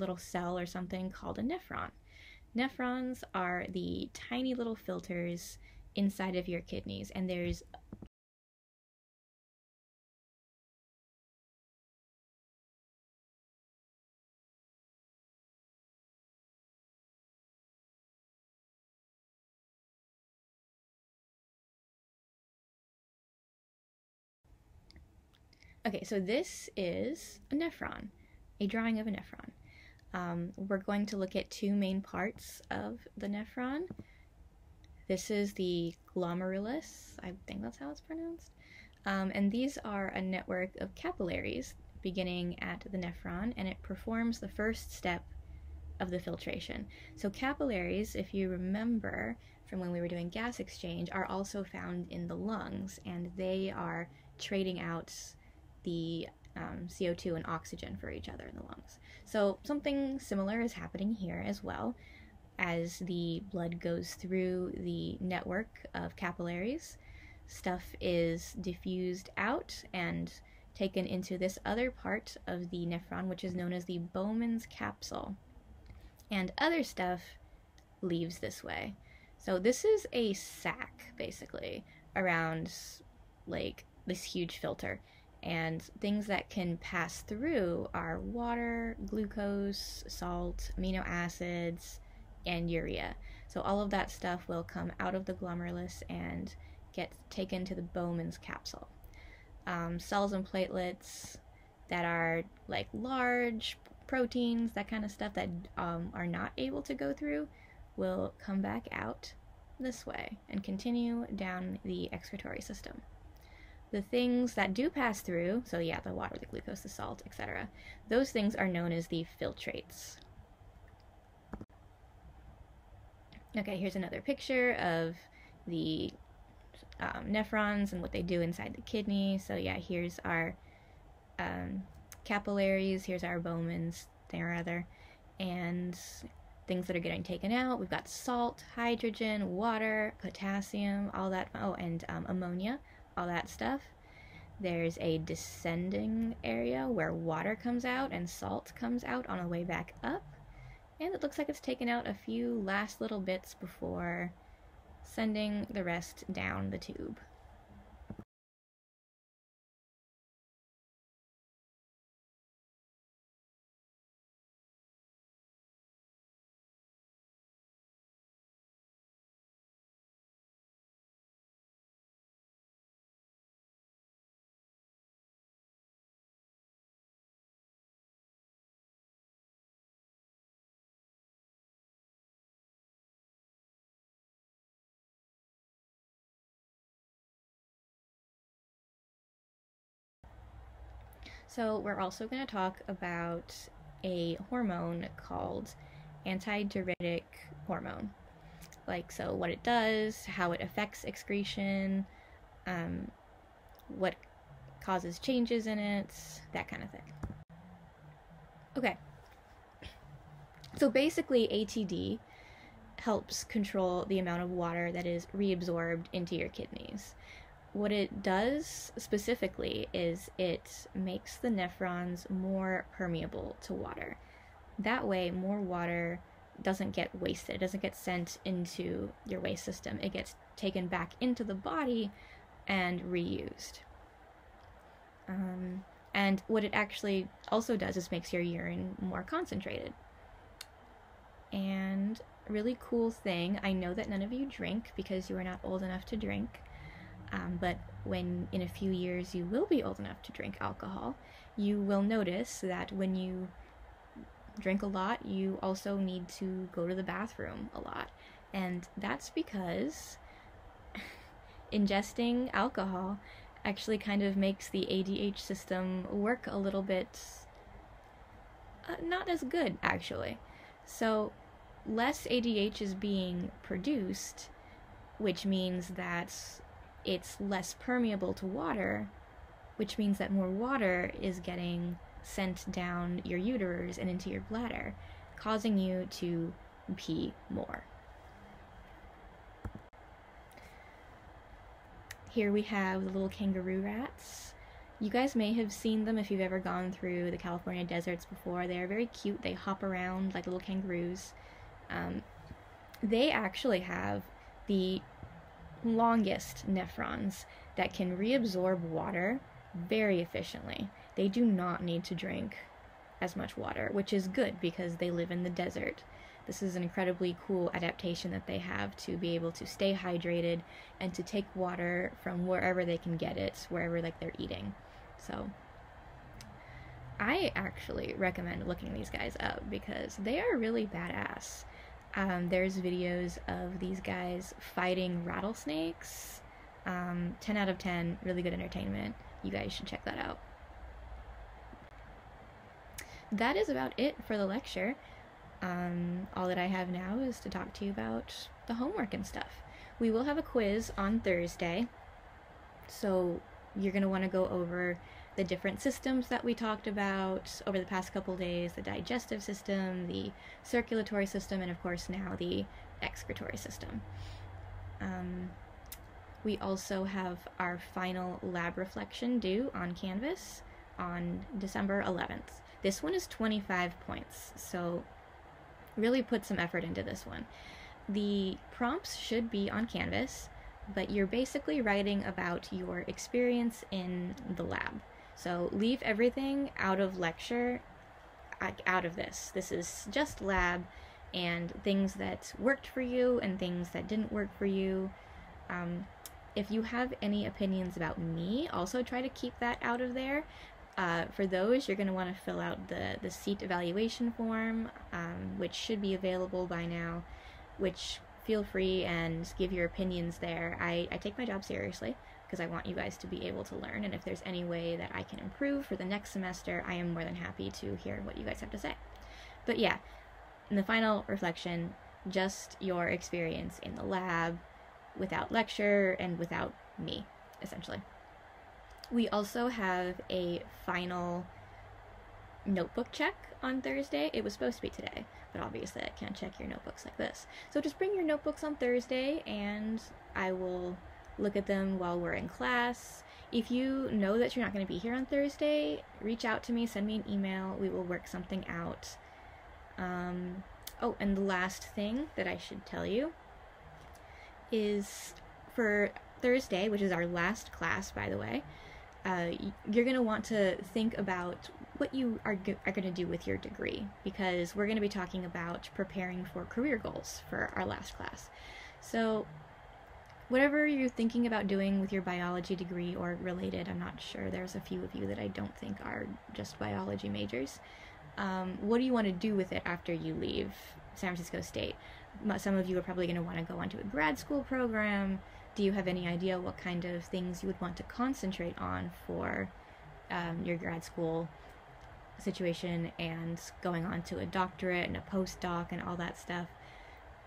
little cell or something called a nephron. Nephrons are the tiny little filters inside of your kidneys, and there's Okay, so this is a nephron, a drawing of a nephron. Um, we're going to look at two main parts of the nephron. This is the glomerulus, I think that's how it's pronounced. Um, and these are a network of capillaries beginning at the nephron, and it performs the first step of the filtration. So, capillaries, if you remember from when we were doing gas exchange, are also found in the lungs, and they are trading out the um, CO2 and oxygen for each other in the lungs. So something similar is happening here as well as the blood goes through the network of capillaries. Stuff is diffused out and taken into this other part of the nephron, which is known as the Bowman's capsule. And other stuff leaves this way. So this is a sac, basically, around like this huge filter. And things that can pass through are water, glucose, salt, amino acids, and urea. So all of that stuff will come out of the glomerulus and get taken to the Bowman's capsule. Um, cells and platelets that are like large proteins, that kind of stuff that um, are not able to go through, will come back out this way and continue down the excretory system. The things that do pass through, so yeah, the water, the glucose, the salt, etc., those things are known as the filtrates. Okay, here's another picture of the um, nephrons and what they do inside the kidney. So yeah, here's our um, capillaries, here's our Bowman's thing or other, and things that are getting taken out. We've got salt, hydrogen, water, potassium, all that. Oh, and um, ammonia all that stuff. There's a descending area where water comes out and salt comes out on the way back up. And it looks like it's taken out a few last little bits before sending the rest down the tube. So, we're also going to talk about a hormone called antidiuretic hormone. Like, so what it does, how it affects excretion, um, what causes changes in it, that kind of thing. Okay. So basically, ATD helps control the amount of water that is reabsorbed into your kidneys what it does specifically is it makes the nephrons more permeable to water. That way, more water doesn't get wasted, it doesn't get sent into your waste system. It gets taken back into the body and reused. Um, and what it actually also does is makes your urine more concentrated. And really cool thing, I know that none of you drink because you are not old enough to drink. Um, but when in a few years you will be old enough to drink alcohol, you will notice that when you drink a lot, you also need to go to the bathroom a lot. And that's because ingesting alcohol actually kind of makes the ADH system work a little bit uh, not as good, actually. So, less ADH is being produced, which means that it's less permeable to water, which means that more water is getting sent down your uterus and into your bladder, causing you to pee more. Here we have the little kangaroo rats. You guys may have seen them if you've ever gone through the California deserts before. They are very cute. They hop around like little kangaroos. Um, they actually have the longest nephrons that can reabsorb water very efficiently. They do not need to drink as much water, which is good because they live in the desert. This is an incredibly cool adaptation that they have to be able to stay hydrated and to take water from wherever they can get it, wherever like they're eating. So I actually recommend looking these guys up because they are really badass. Um, there's videos of these guys fighting rattlesnakes. Um, 10 out of 10, really good entertainment. You guys should check that out. That is about it for the lecture. Um, all that I have now is to talk to you about the homework and stuff. We will have a quiz on Thursday, so you're going to want to go over the different systems that we talked about over the past couple days the digestive system, the circulatory system, and of course now the excretory system. Um, we also have our final lab reflection due on Canvas on December 11th. This one is 25 points, so really put some effort into this one. The prompts should be on Canvas, but you're basically writing about your experience in the lab. So leave everything out of lecture, out of this. This is just lab and things that worked for you and things that didn't work for you. Um, if you have any opinions about me, also try to keep that out of there. Uh, for those, you're going to want to fill out the, the seat evaluation form, um, which should be available by now, which feel free and give your opinions there. I, I take my job seriously because I want you guys to be able to learn, and if there's any way that I can improve for the next semester, I am more than happy to hear what you guys have to say. But yeah, in the final reflection, just your experience in the lab without lecture and without me, essentially. We also have a final notebook check on Thursday. It was supposed to be today, but obviously I can't check your notebooks like this. So just bring your notebooks on Thursday and I will look at them while we're in class. If you know that you're not going to be here on Thursday, reach out to me, send me an email. We will work something out. Um, oh, and the last thing that I should tell you is for Thursday, which is our last class, by the way, uh, you're going to want to think about what you are, are going to do with your degree because we're going to be talking about preparing for career goals for our last class. So, whatever you're thinking about doing with your biology degree or related, I'm not sure. There's a few of you that I don't think are just biology majors. Um, what do you want to do with it after you leave San Francisco State? Some of you are probably going to want to go onto a grad school program do you have any idea what kind of things you would want to concentrate on for um, your grad school situation and going on to a doctorate and a postdoc and all that stuff?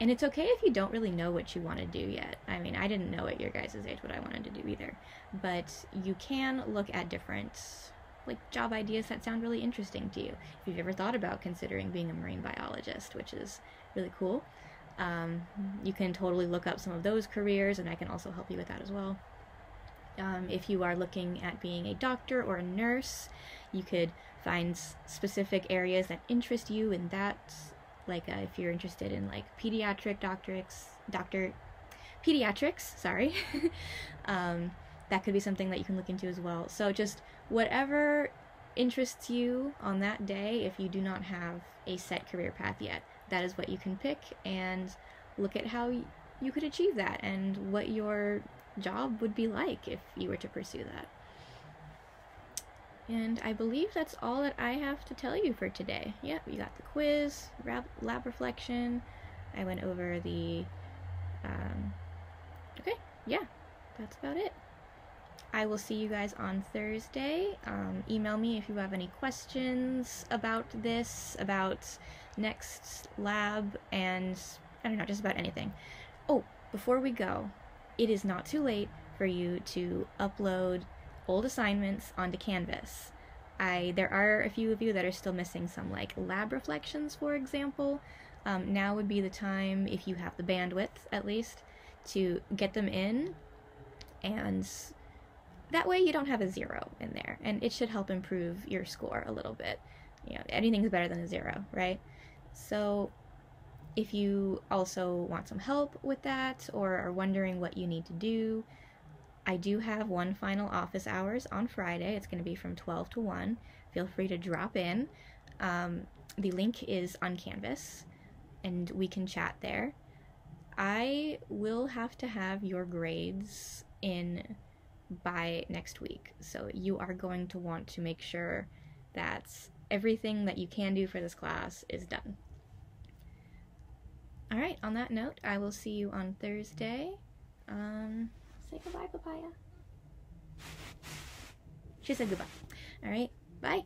And it's okay if you don't really know what you want to do yet. I mean, I didn't know at your guys' age what I wanted to do either. But you can look at different like job ideas that sound really interesting to you. If you've ever thought about considering being a marine biologist, which is really cool, um, you can totally look up some of those careers, and I can also help you with that as well. Um, if you are looking at being a doctor or a nurse, you could find specific areas that interest you in that. Like uh, if you're interested in like pediatric doctorics, doctor, pediatrics, sorry, um, that could be something that you can look into as well. So just whatever interests you on that day, if you do not have a set career path yet that is what you can pick and look at how you could achieve that and what your job would be like if you were to pursue that. And I believe that's all that I have to tell you for today. Yeah, we got the quiz, lab reflection. I went over the. Um, okay, yeah, that's about it. I will see you guys on Thursday. Um, email me if you have any questions about this, about next lab, and I don't know, just about anything. Oh, before we go, it is not too late for you to upload old assignments onto Canvas. I there are a few of you that are still missing some like lab reflections, for example. Um, now would be the time, if you have the bandwidth at least, to get them in and that way you don't have a zero in there, and it should help improve your score a little bit. You know, anything's better than a zero, right? So if you also want some help with that or are wondering what you need to do, I do have one final office hours on Friday. It's going to be from 12 to 1. Feel free to drop in. Um, the link is on Canvas, and we can chat there. I will have to have your grades in by next week, so you are going to want to make sure that everything that you can do for this class is done. All right, on that note, I will see you on Thursday. Um, say goodbye, Papaya. She said goodbye. All right, bye.